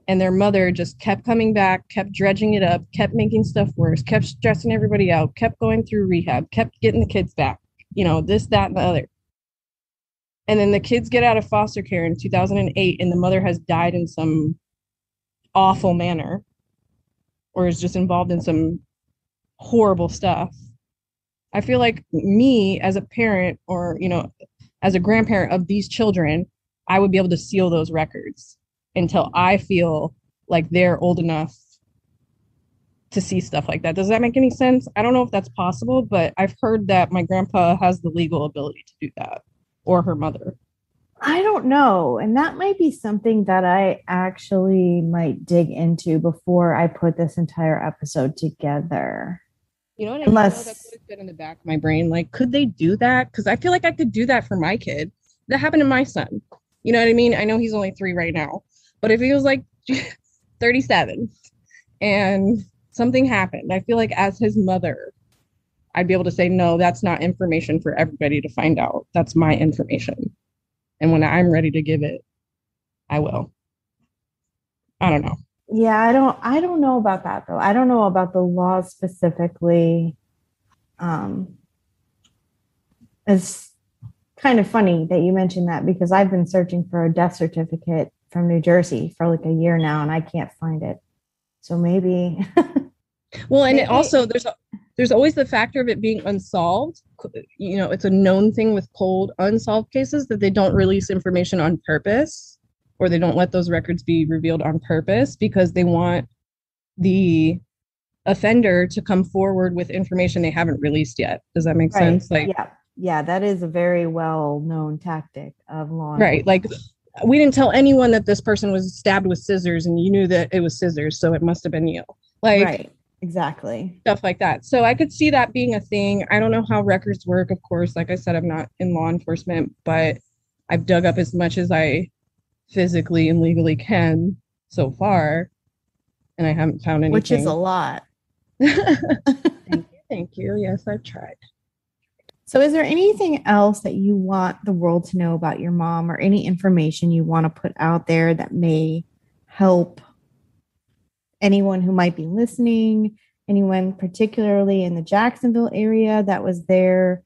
and their mother just kept coming back, kept dredging it up, kept making stuff worse, kept stressing everybody out, kept going through rehab, kept getting the kids back, you know, this, that, and the other. And then the kids get out of foster care in 2008, and the mother has died in some awful manner or is just involved in some horrible stuff. I feel like me as a parent or, you know, as a grandparent of these children, I would be able to seal those records until I feel like they're old enough to see stuff like that. Does that make any sense? I don't know if that's possible, but I've heard that my grandpa has the legal ability to do that or her mother. I don't know. And that might be something that I actually might dig into before I put this entire episode together. You know what I mean? Unless- That's always been in the back of my brain. Like, could they do that? Because I feel like I could do that for my kid. That happened to my son. You know what I mean? I know he's only three right now, but if he was like 37 and something happened, I feel like as his mother, I'd be able to say, no, that's not information for everybody to find out. That's my information. And when I'm ready to give it, I will. I don't know. Yeah, I don't I don't know about that though. I don't know about the laws specifically. Um it's kind of funny that you mentioned that because I've been searching for a death certificate from New Jersey for like a year now and I can't find it. So maybe Well, and it Maybe- also there's a, there's always the factor of it being unsolved. You know, it's a known thing with cold unsolved cases that they don't release information on purpose or they don't let those records be revealed on purpose because they want the offender to come forward with information they haven't released yet. Does that make Right. sense? Like, yeah, yeah, that is a very well known tactic of law. right. Like, we didn't tell anyone that this person was stabbed with scissors and you knew that it was scissors. So it must have been you. Like, right, exactly. stuff like that. So I could see that being a thing. I don't know how records work, of course. Like I said, I'm not in law enforcement, but I've dug up as much as I physically and legally can so far. And I haven't found anything. Which is a lot. thank you. Thank you. Yes, I've tried. So, is there anything else that you want the world to know about your mom or any information you want to put out there that may help anyone who might be listening, anyone particularly in the Jacksonville area that was there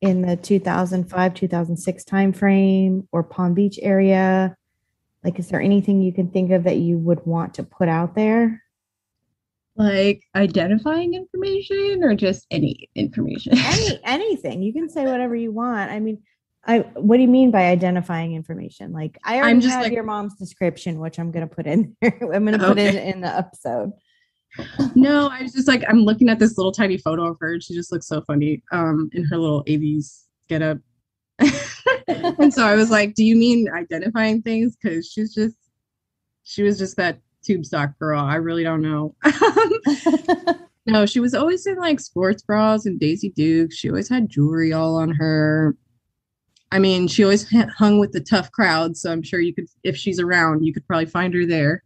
in the 2005 2006 timeframe or Palm Beach area? Like, is there anything you can think of that you would want to put out there? Like identifying information or just any information? Any anything you can say whatever you want. I mean, I what do you mean by identifying information? Like I already I'm just have like- your mom's description, which I'm gonna put in there. I'm gonna put it in the episode. no, I was just like, I'm looking at this little tiny photo of her. And she just looks so funny um, in her little 80s get up. and so I was like, do you mean identifying things? Because she's just, she was just that tube stock girl. I really don't know. no, she was always in like sports bras and Daisy Dukes. She always had jewelry all on her. I mean, she always hung with the tough crowd. So I'm sure you could, if she's around, you could probably find her there.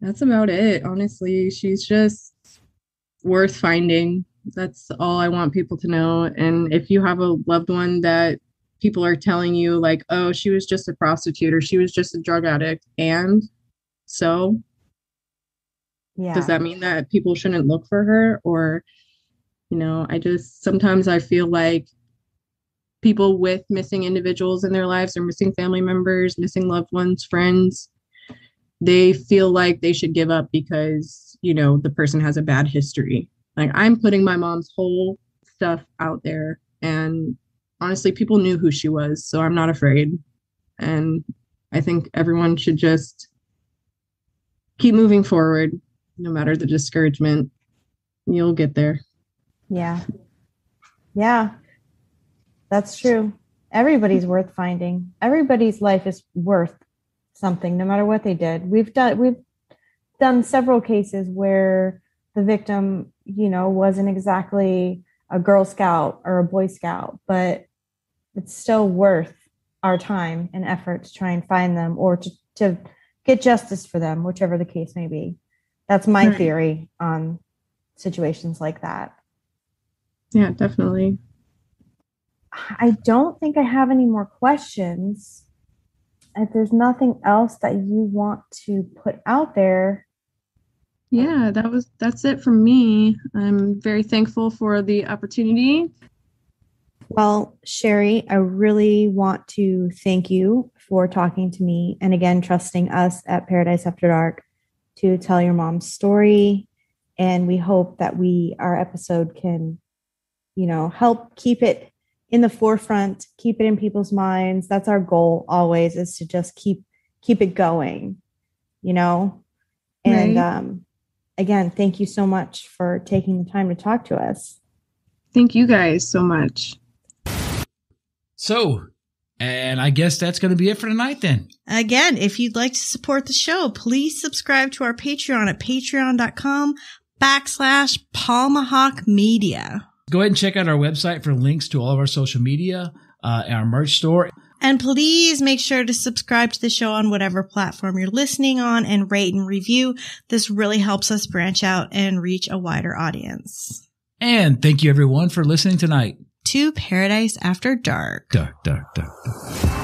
That's about it. Honestly, she's just worth finding. That's all I want people to know. And if you have a loved one that people are telling you, like, oh, she was just a prostitute or she was just a drug addict, and so yeah. does that mean that people shouldn't look for her? Or, you know, I just sometimes I feel like people with missing individuals in their lives or missing family members, missing loved ones, friends, they feel like they should give up because, you know, the person has a bad history. Like I'm putting my mom's whole stuff out there and honestly people knew who she was, so I'm not afraid. And I think everyone should just keep moving forward no matter the discouragement. You'll get there. Yeah. Yeah. That's true. Everybody's worth finding. Everybody's life is worth something no matter what they did. We've done we've done several cases where the victim, you know, wasn't exactly a girl scout or a boy scout, but it's still worth our time and effort to try and find them or to, to get justice for them, whichever the case may be. That's my Right. theory on situations like that. Yeah, definitely. I don't think I have any more questions. If there's nothing else that you want to put out there, Yeah, that was that's it from me. I'm very thankful for the opportunity. well, Sherri, I really want to thank you for talking to me and again trusting us at Paradise After Dark to tell your mom's story. And we hope that we, our episode can, you know, help keep it in the forefront, keep it in people's minds. That's our goal always is to just keep keep it going, you know? And Right. um again, thank you so much for taking the time to talk to us. Thank you guys so much. So, and I guess that's going to be it for tonight then. Again, if you'd like to support the show, please subscribe to our Patreon at patreon.com backslash Palmahawk Media. Go ahead and check out our website for links to all of our social media, uh, our merch store. And please make sure to subscribe to the show on whatever platform you're listening on and rate and review. This really helps us branch out and reach a wider audience. And thank you everyone for listening tonight. To Paradise After Dark. Dark, dark, dark, dark.